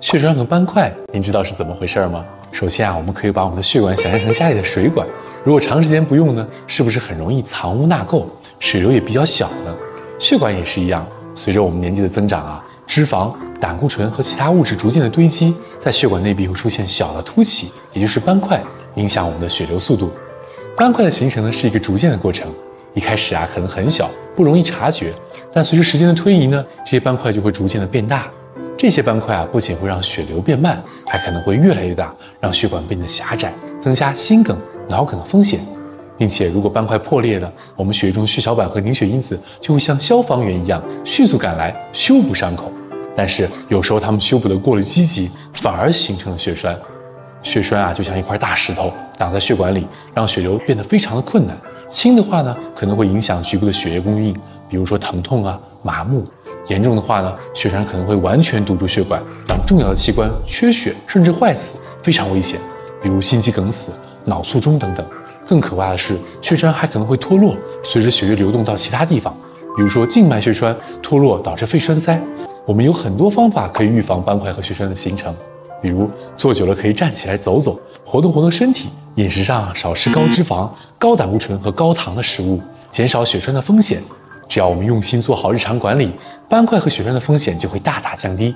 血栓和斑块，您知道是怎么回事吗？首先啊，我们可以把我们的血管想象成家里的水管，如果长时间不用呢，是不是很容易藏污纳垢，水流也比较小呢？血管也是一样，随着我们年纪的增长啊，脂肪、胆固醇和其他物质逐渐的堆积，在血管内壁会出现小的凸起，也就是斑块，影响我们的血流速度。斑块的形成呢是一个逐渐的过程，一开始啊可能很小，不容易察觉，但随着时间的推移呢，这些斑块就会逐渐的变大。这些斑块啊，不仅会让血流变慢，还可能会越来越大，让血管变得狭窄，增加心梗、脑梗的风险。并且，如果斑块破裂了，我们血液中血小板和凝血因子就会像消防员一样迅速赶来修补伤口。但是有时候他们修补的过于积极，反而形成了血栓。血栓啊，就像一块大石头挡在血管里，让血流变得非常的困难。轻的话呢，可能会影响局部的血液供应，比如说疼痛啊、麻木。严重的话呢，血栓可能会完全堵住血管，让重要的器官缺血甚至坏死，非常危险。比如心肌梗死、脑卒中等等。更可怕的是，血栓还可能会脱落，随着血液流动到其他地方，比如说静脉血栓脱落导致肺栓塞。我们有很多方法可以预防斑块和血栓的形成，比如坐久了可以站起来走走，活动活动身体；饮食上少吃高脂肪、高胆固醇和高糖的食物，减少血栓的风险。只要我们用心做好日常管理，斑块和血栓的风险就会大大降低。